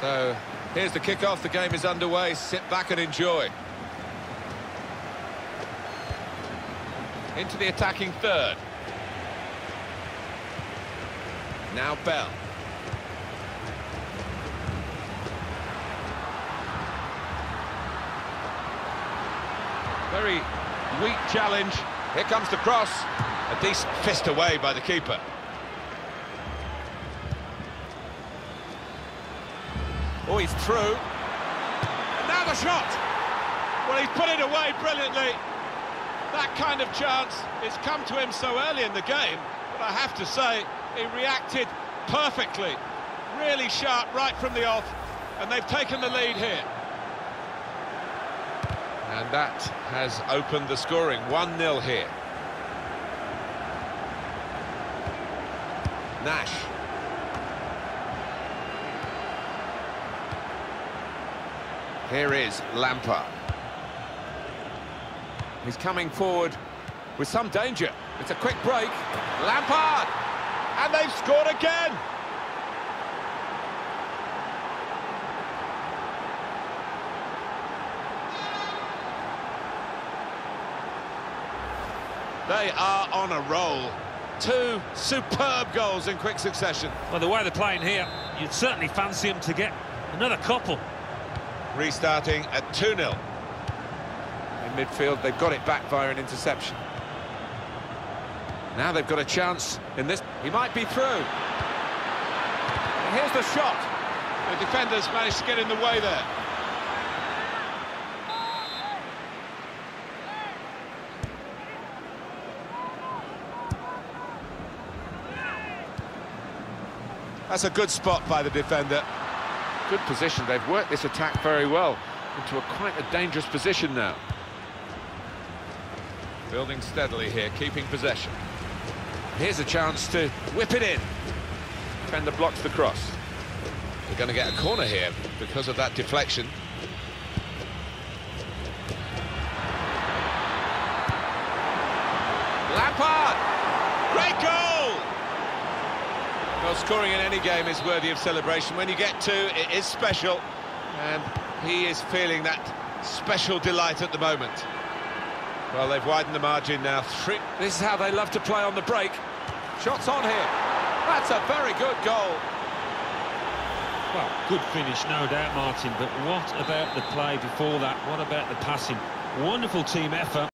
So, here's the kick-off. The game is underway. Sit back and enjoy. Into the attacking third. Now Bell. Very weak challenge. Here comes the cross. A decent fist away by the keeper. Oh, he's through. And now the shot! Well, he's put it away brilliantly. That kind of chance, has come to him so early in the game, but I have to say, he reacted perfectly. Really sharp right from the off, and they've taken the lead here. And that has opened the scoring, 1-0 here. Nash. Here is Lampard. He's coming forward with some danger. It's a quick break. Lampard! And they've scored again! They are on a roll. Two superb goals in quick succession. Well, the way they're playing here, you'd certainly fancy them to get another couple. Restarting at 2-0. In midfield, they've got it back via an interception. Now they've got a chance in this. He might be through. And here's the shot. The defenders managed to get in the way there. That's a good spot by the defender. Good position. They've worked this attack very well into a quite a dangerous position now. Building steadily here, keeping possession. Here's a chance to whip it in. Defender blocks the cross. They're going to get a corner here because of that deflection. Lampard! Great goal! Well, scoring in any game is worthy of celebration. When you get two, it is special. And he is feeling that special delight at the moment. Well, they've widened the margin now. Three. This is how they love to play on the break. Shots on here. That's a very good goal. Well, good finish, no doubt, Martin, but what about the play before that? What about the passing? Wonderful team effort.